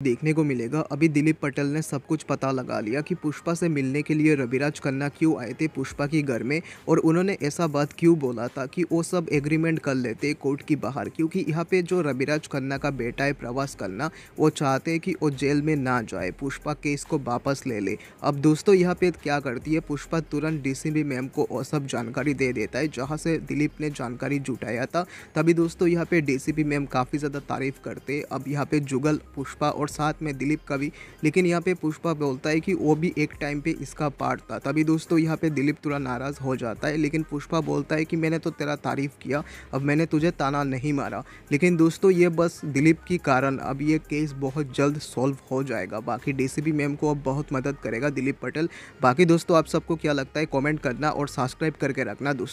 देखने को मिलेगा। अभी दिलीप पटेल ने सब कुछ पता लगा लिया कि पुष्पा से मिलने के लिए रविराज खन्ना क्यों आए थे पुष्पा की घर में और उन्होंने ऐसा बात क्यों बोला था कि वो सब एग्रीमेंट कर लेते कोर्ट की बाहर। क्योंकि यहाँ पे जो रविराज खन्ना का बेटा है प्रवास करना वो चाहते हैं कि वो जेल में ना जाए, पुष्पा केस को वापस ले ले। अब दोस्तों, यहाँ पे क्या करती है, पुष्पा तुरंत डीसीपी मैम को वो सब जानकारी दे देता है, जहाँ से दिलीप ने जानकारी जुटाया था। तभी दोस्तों, यहाँ पे डीसीपी मैम काफ़ी ज़्यादा तारीफ़ करते अब यहाँ पे जुगल, पुष्पा और और साथ में दिलीप का भी। लेकिन यहाँ पे पुष्पा बोलता है कि वो भी एक टाइम पे इसका पार्ट था। तभी दोस्तों यहाँ पे दिलीप थोड़ा नाराज़ हो जाता है, लेकिन पुष्पा बोलता है कि मैंने तो तेरा तारीफ़ किया, अब मैंने तुझे ताना नहीं मारा। लेकिन दोस्तों ये बस दिलीप की कारण, अब ये केस बहुत जल्द सॉल्व हो जाएगा। बाकी डीसीपी मैम को अब बहुत मदद करेगा दिलीप पटेल। बाकी दोस्तों आप सबको क्या लगता है कॉमेंट करना और सब्सक्राइब करके रखना दोस्तों।